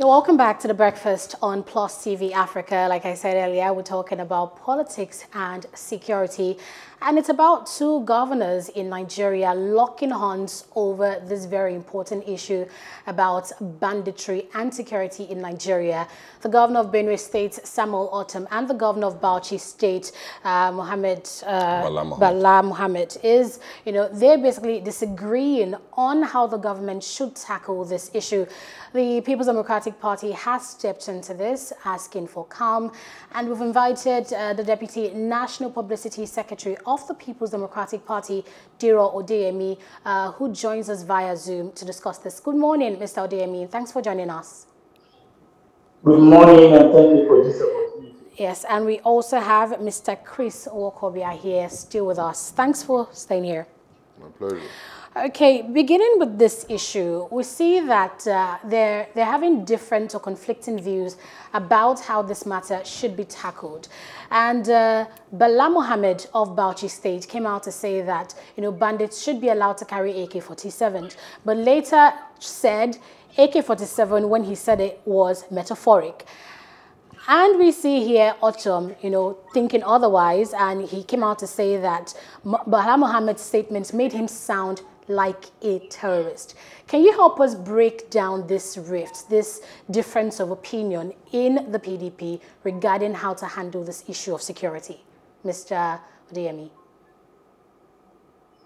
Welcome back to the breakfast on Plus TV Africa. Like I said earlier, we're talking about politics and security. And it's about two governors in Nigeria locking horns over this very important issue about banditry and security in Nigeria. The governor of Benue State, Samuel Ortom, and the governor of Bauchi State, uh, Mohammed, uh, Bala, Mohammed. Bala Mohammed, is, you know, they're basically disagreeing on how the government should tackle this issue. The People's Democratic Party has stepped into this, asking for calm, and we've invited uh, the Deputy National Publicity Secretary of the People's Democratic Party, Diran Odeyemi, uh, who joins us via Zoom to discuss this. Good morning, Mr. Odeyemi. Thanks for joining us. Good morning, and thank you for this opportunity. Yes, and we also have Mr. Chris Nwaokobia here still with us. Thanks for staying here. My pleasure. Okay, beginning with this issue, we see that uh, they're, they're having different or conflicting views about how this matter should be tackled. And uh, Bala Mohammed of Bauchi State came out to say that, you know, bandits should be allowed to carry AK-47, but later said AK-47, when he said it, was metaphoric. And we see here Ortom, you know, thinking otherwise, and he came out to say that Bala Mohammed's statements made him sound like a terrorist. Can you help us break down this rift, this difference of opinion in the PDP regarding how to handle this issue of security? Mr. Odeyemi.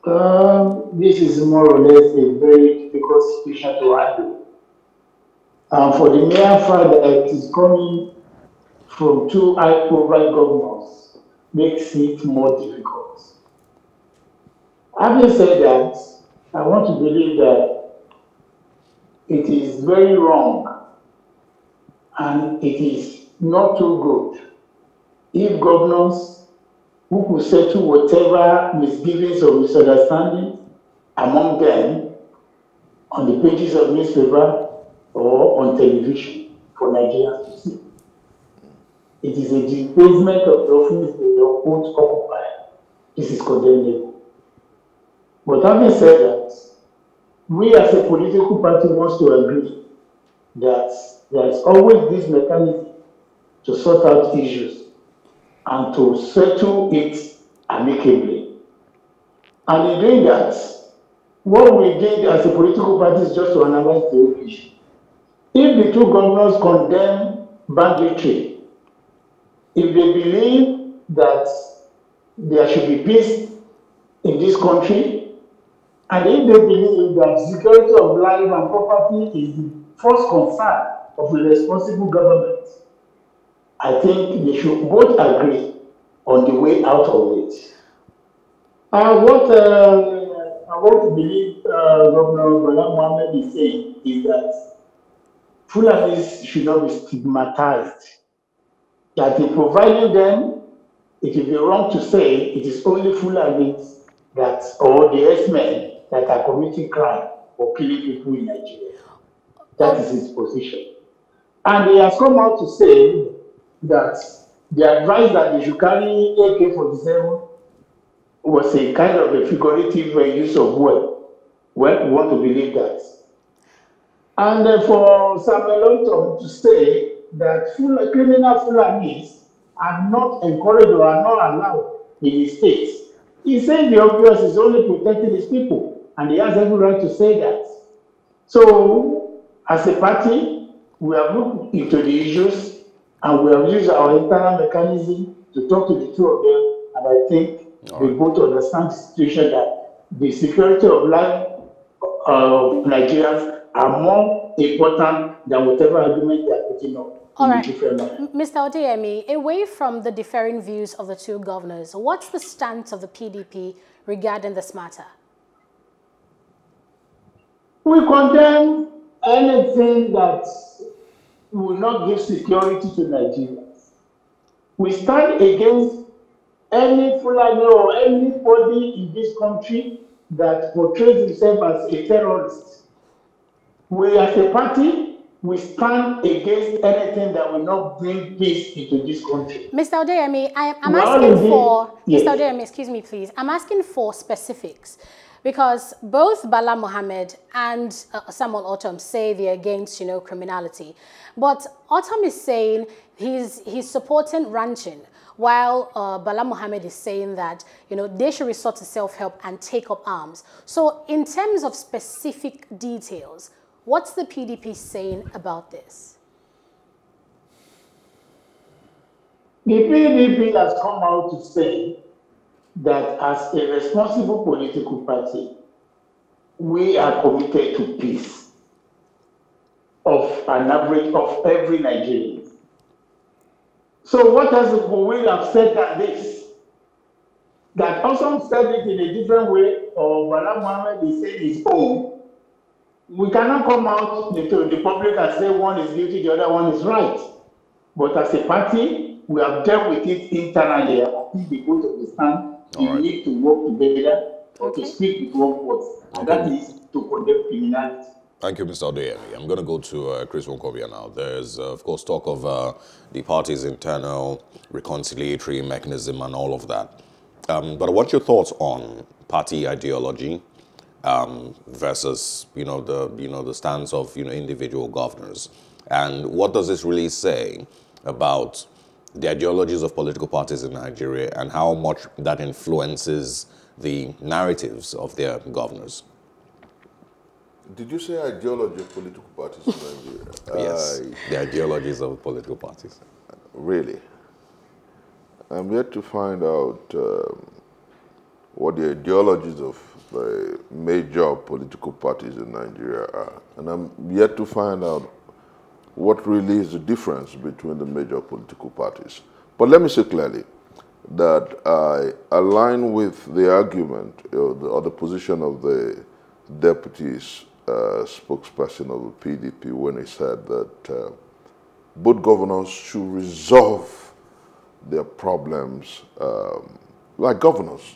Um, this is more or less a very difficult situation to handle. Um, for the mere fact that it is coming from two high-profile governors makes it more difficult. Having said that, I want to believe that it is very wrong and it is not too good if governors who could settle whatever misgivings or misunderstandings among them on the pages of newspaper or on television for Nigerians to see. It is a debasement of the office they both occupy. This is condemnable. But having said that, we as a political party wants to agree that there is always this mechanism to sort out issues and to settle it amicably. And in doing that, what we did as a political party is just to analyze the issue. If the two governors condemn banditry, if they believe that there should be peace in this country, And if they believe that security of life and property is the first concern of a responsible government, I think they should both agree on the way out of it. Uh, what uh, I want to believe uh, Governor Bala Mohammed is saying is that Fulanis should not be stigmatized. That in providing them, it would be wrong to say it is only Fulanis that, or the S-men that are committing crime or killing people in Nigeria. That is his position. And he has come out to say that the advice that they should carry AK 47 was a kind of a figurative uh, use of word. Well, we want to believe that. And uh, for Samuel Ortom to say that full, criminal Fulanis are not encouraged or are not allowed in his state, he said the obvious is only protecting his people and he has every right to say that. So, as a party, we have looked into the issues and we have used our internal mechanism to talk to the two of them. And I think All we right. both understand the situation that the security of life of Nigerians are more important than whatever argument they are putting up. All right. Mr. Odeyemi, away from the differing views of the two governors, what's the stance of the PDP regarding this matter? We condemn anything that will not give security to Nigerians. We stand against any Fulani or anybody in this country that portrays himself as a terrorist. We as a party, we stand against anything that will not bring peace into this country. Mr. Odeyemi, I, am asking for, yes. Mr. Odeyemi, excuse me please, I'm asking for specifics Because both Bala Mohammed and uh, Samuel Ortom say they're against, you know, criminality. But Ortom is saying he's, he's supporting ranching, while uh, Bala Mohammed is saying that, you know, they should resort to self-help and take up arms. So in terms of specific details, what's the PDP saying about this? The PDP has come out to say that as a responsible political party, we are committed to peace of an average of every Nigerian. So what has we have said that this? That Ortom said it in a different way, or Bala Mohammed is saying his own. We cannot come out to the public and say one is guilty, the other one is right. But as a party, we have dealt with it internally. I think the both understand we right. need to work together okay. to speak with one voice. And okay. that is to condemn criminality. Thank you, Mr. Odeyemi. I'm going to go to uh, Chris Nwaokobia now. There's, uh, of course, talk of uh, the party's internal reconciliatory mechanism and all of that. Um, but what's your thoughts on party ideology um, versus, you know, the you know the stance of you know individual governors, and what does this really say about the ideologies of political parties in Nigeria and how much that influences the narratives of their governors. Did you say ideology of political parties in Nigeria? yes, uh, the ideologies of political parties. Really? I'm yet to find out um, what the ideologies of the major political parties in Nigeria are. And I'm yet to find out what really is the difference between the major political parties. But let me say clearly that I align with the argument or the, or the position of the deputy uh, spokesperson of the PDP when he said that uh, both governors should resolve their problems um, like governors.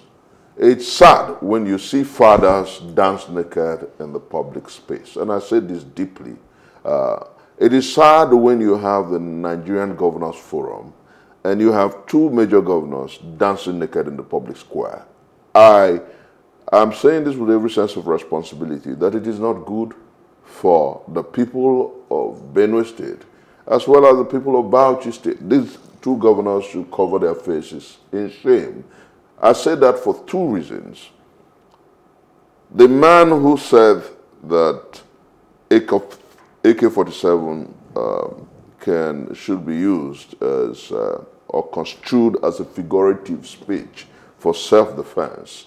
It's sad when you see fathers dance naked in the public space. And I say this deeply. Uh, it is sad when you have the Nigerian Governors Forum and you have two major governors dancing naked in the public square. I am saying this with every sense of responsibility that it is not good for the people of Benue State as well as the people of Bauchi State. These two governors should cover their faces in shame. I say that for two reasons. The man who said that AK-47 um, can should be used as uh, or construed as a figurative speech for self-defense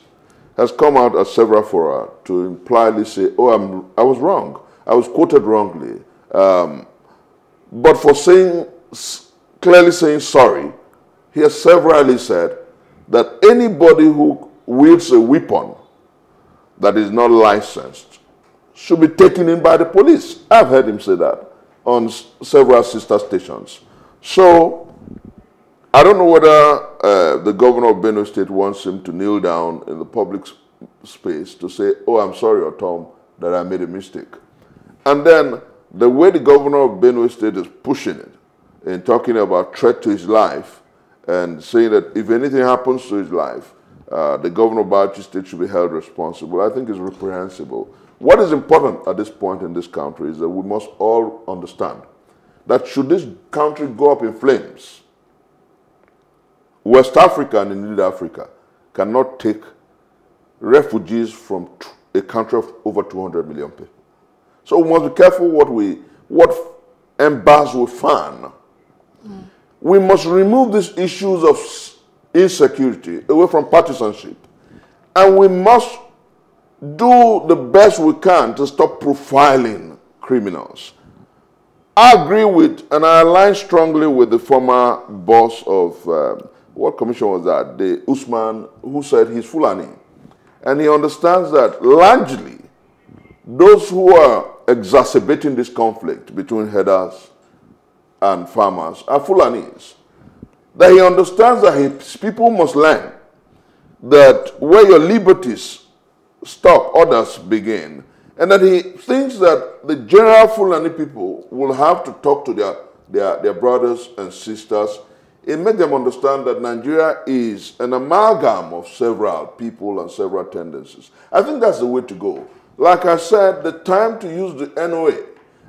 has come out at several fora to impliedly say, "Oh, I'm, I was wrong. I was quoted wrongly." Um, but for saying clearly saying sorry, he has severally said that anybody who wields a weapon that is not licensed should be taken in by the police. I've heard him say that on several sister stations. So I don't know whether uh, the governor of Benue State wants him to kneel down in the public space to say, oh, I'm sorry, Ortom, that I made a mistake. And then the way the governor of Benue State is pushing it in talking about threat to his life and saying that if anything happens to his life, uh, the governor of Bauchi State should be held responsible, I think is reprehensible. What is important at this point in this country is that we must all understand that should this country go up in flames, West Africa and indeed Africa cannot take refugees from a country of over 200 million people. So we must be careful what we, what embers we fan. Mm. We must remove these issues of insecurity away from partisanship. And we must do the best we can to stop profiling criminals. I agree with, and I align strongly with the former boss of, um, what commission was that? The Usman, who said he's Fulani. And he understands that largely, those who are exacerbating this conflict between herders and farmers are Fulanis. That he understands that his people must learn that where your liberties stop, others begin. And that he thinks that the general Fulani people will have to talk to their, their, their brothers and sisters it makes them understand that Nigeria is an amalgam of several people and several tendencies. I think that's the way to go. Like I said, the time to use the NOA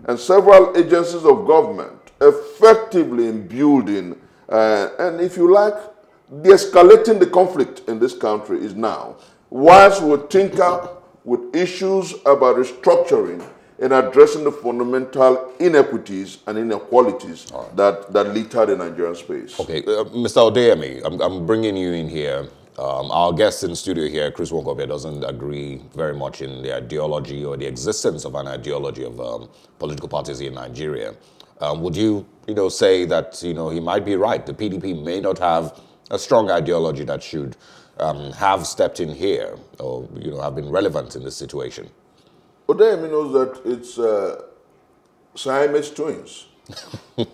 and several agencies of government effectively in building, uh, and if you like, de-escalating the conflict in this country is now. Whilst we tinker with issues about restructuring and addressing the fundamental inequities and inequalities right. that, that litter the Nigerian space. Okay, uh, Mr. Odeyemi, I'm, I'm bringing you in here. Um, our guest in studio here, Chris Nwaokobia, doesn't agree very much in the ideology or the existence of an ideology of um, political parties in Nigeria. Um, would you, you know, say that you know he might be right? The PDP may not have a strong ideology that should um, have stepped in here or you know have been relevant in this situation. Odeyemi knows that it's uh, Siamese twins. um,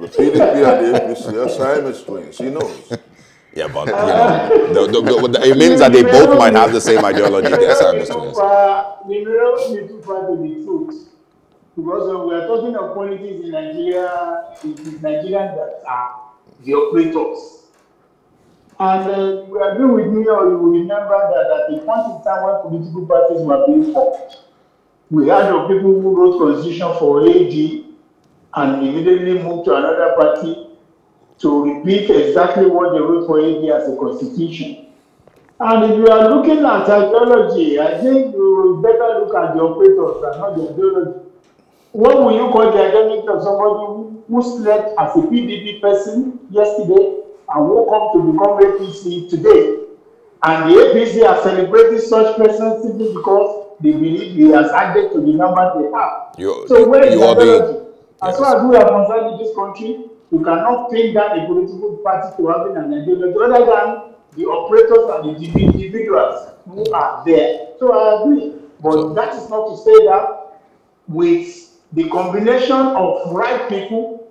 the PDP and the APC are Siamese twins. He knows. Yeah, but you know, the, the, the, it means that they both might have the same ideology. They're Siamese twins. We never need to find the truth because uh, we are talking of politics in Nigeria. It is Nigerians that are the operators. And uh, you agree with me or you will remember that at the point in time when political parties were being formed, we had of people who wrote constitution for AD and immediately moved to another party to repeat exactly what they wrote for AD as a constitution. And if you are looking at ideology, I think you better look at the operators and not the ideology. What will you call the identity of somebody who, who slept as a PDP person yesterday and woke up to become APC today. And the APC are celebrating such persons simply because they believe he has added to the number they have. You, so where is you the As yes. far as we are concerned in this country, you cannot pin down a political party to having an ideology other than the operators and the individuals who are there. So I agree. But so, that is not to say that with the combination of right people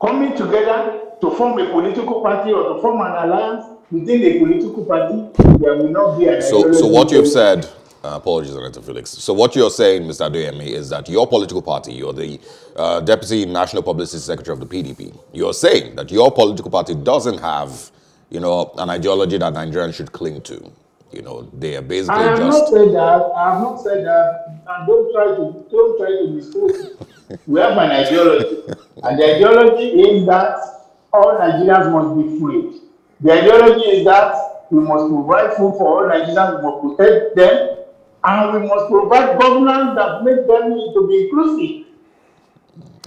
coming together to form a political party or to form an alliance within a political party, there will not be an So, so what you've said, uh, apologies, Senator Felix. So what you're saying, Mr. Odeyemi, is that your political party, you're the uh, Deputy National Publicity Secretary of the PDP, you're saying that your political party doesn't have, you know, an ideology that Nigerians should cling to. You know, they are basically I have just... not said that. I have not said that. And don't try to don't try to misquote. we have an ideology, and the ideology is that all Nigerians must be free. The ideology is that we must provide food for all Nigerians, we must protect them, and we must provide governance that makes them to be inclusive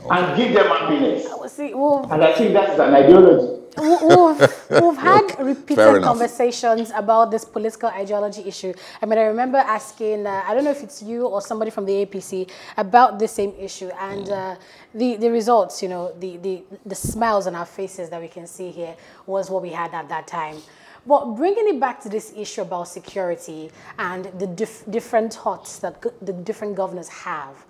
okay. and give them happiness. See, well, and I think that's an ideology we've, we've had repeated conversations about this political ideology issue. I mean, I remember asking, uh, I don't know if it's you or somebody from the APC about the same issue and uh, the, the results, you know, the, the, the smiles on our faces that we can see here was what we had at that time. But bringing it back to this issue about security and the dif different thoughts that the different governors have,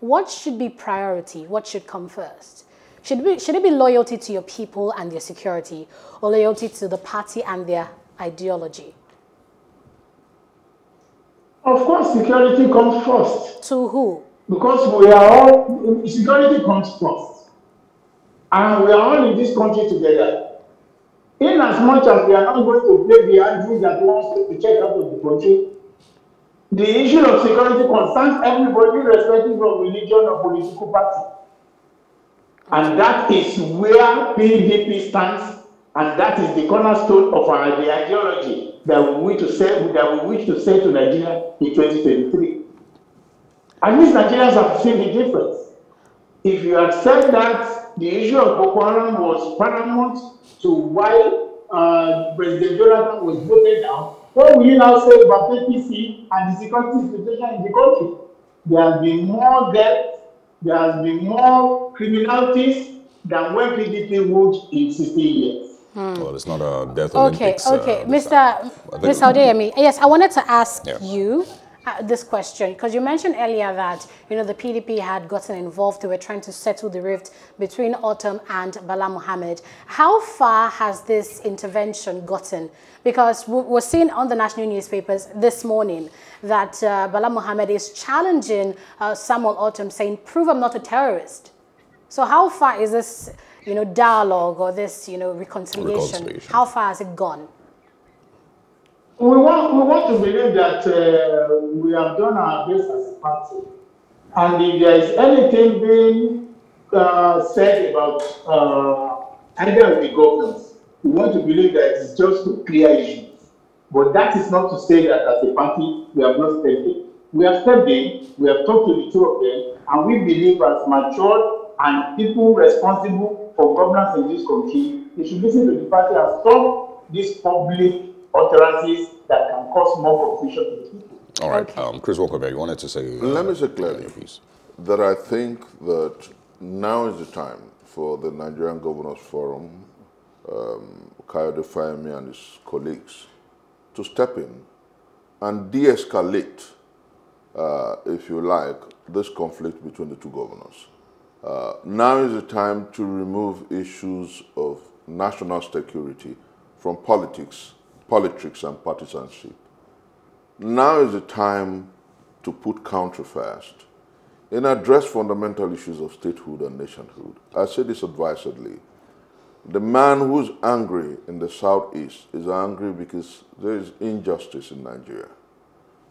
what should be priority? What should come first? Should it, be, should it be loyalty to your people and their security or loyalty to the party and their ideology? Of course, security comes first. To who? Because we are all, security comes first. And we are all in this country together. In as much as we are not going to play the Andrew that wants to check out of the country, the issue of security concerns everybody, irrespective of religion or political party. And that is where PDP stands, and that is the cornerstone of our ideology that we wish to say that we wish to say to Nigeria in 2023. At least Nigerians have seen the difference. If you said that the issue of Boko Haram was paramount to why uh, President Jonathan was voted down, what will you now say about APC and the security situation in the country? There has been more deaths there has been more criminalities than when PDP ruled in 60 years. Hmm. Well, it's not a death okay, Olympics. Okay, uh, Mr. Mr. Odeyemi, yes, I wanted to ask yeah. you uh, this question because you mentioned earlier that you know the PDP had gotten involved. They were trying to settle the rift between Ortom and Bala Mohammed. How far has this intervention gotten? Because we're seeing on the national newspapers this morning that uh, Bala Mohammed is challenging uh, Samuel Ortom, saying, "Prove I'm not a terrorist." So how far is this you know, dialogue or this, you know, reconciliation? Reconciliation. How far has it gone? We want, we want to believe that uh, we have done our best as a party. And if there is anything being uh, said about uh, either of the governors, we want to believe that it's just to clear issues. But that is not to say that as a party, we have not stepped in. We have stepped in, we have talked to the two of them, and we believe as matured and people responsible for governance in this country, they should listen to the party and stop this public utterances that can cause more confusion to people. All right, Okay. um, Chris Walker, you wanted to say. uh, Let me say clearly your piece. that I think that now is the time for the Nigerian Governors Forum, um, Kayode Fayemi and his colleagues, to step in and de-escalate, uh, if you like, this conflict between the two governors. Uh, now is the time to remove issues of national security from politics, politics and partisanship. Now is the time to put country first and address fundamental issues of statehood and nationhood. I say this advisedly. The man who's angry in the southeast is angry because there is injustice in Nigeria.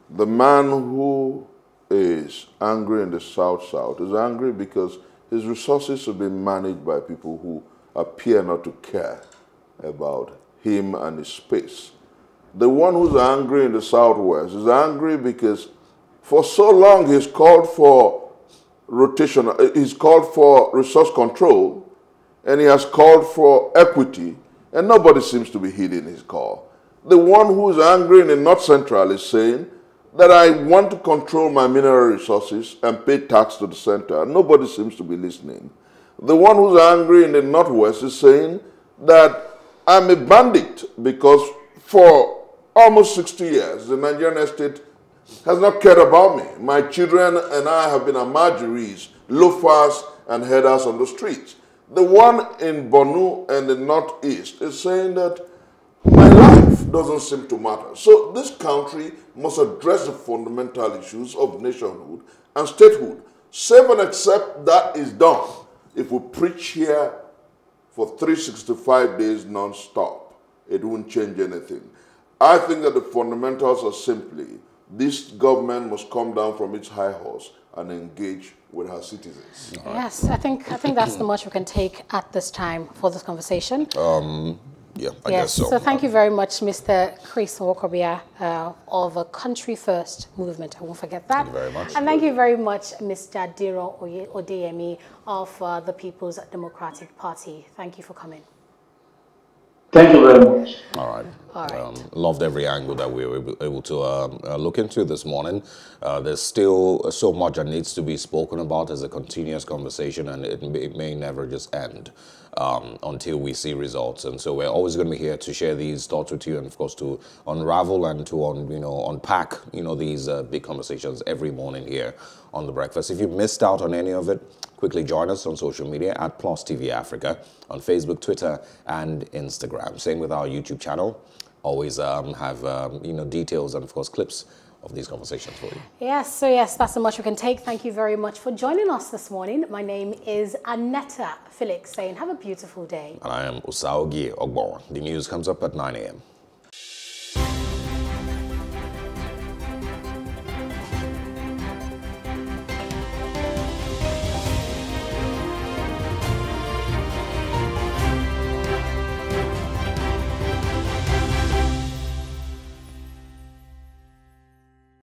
The man who is angry in the south south is angry because his resources are being managed by people who appear not to care about him and his space. The one who's angry in the southwest is angry because for so long he's called for rotation, uh, he's called for resource control, and he has called for equity, and nobody seems to be heeding his call. The one who is angry in the north central is saying that I want to control my mineral resources and pay tax to the center. Nobody seems to be listening. The one who's angry in the northwest is saying that I'm a bandit because for almost 60 years the Nigerian state has not cared about me. My children and I have been Almajiris, loafers, and headers on the streets. The one in Borno and the Northeast is saying that my life doesn't seem to matter. So this country must address the fundamental issues of nationhood and statehood. Save and accept that is done if we preach here for 365 days non-stop. It won't change anything. I think that the fundamentals are simply this government must come down from its high horse and engage with her citizens. Yes, I think I think that's the much we can take at this time for this conversation. Um, Yeah, I yes. guess so. thank you very much, Mr. Chris Nwaokobia uh, of a Country First movement. I won't forget that. Thank you very much. And thank you very much, Mr. Diran Oye- Odeyemi of uh, the People's Democratic Party. Thank you for coming. Thank you very much. All right. All right. Um, loved every angle that we were able, able to um, uh, look into this morning. Uh, there's still so much that needs to be spoken about as a continuous conversation, and it may, it may never just end um, until we see results. And so we're always going to be here to share these thoughts with you, and of course to unravel and to un, you know unpack you know these uh, big conversations every morning here on the breakfast. If you missed out on any of it, quickly join us on social media at Plus TV Africa on Facebook, Twitter, and Instagram. Same with our YouTube channel. Always um, have um, you know details and of course clips of these conversations for you. Yes, so yes, that's the much we can take. Thank you very much for joining us this morning. My name is Aneta Felix saying have a beautiful day. And I am Osarogie Ogbon. The news comes up at 9 a.m.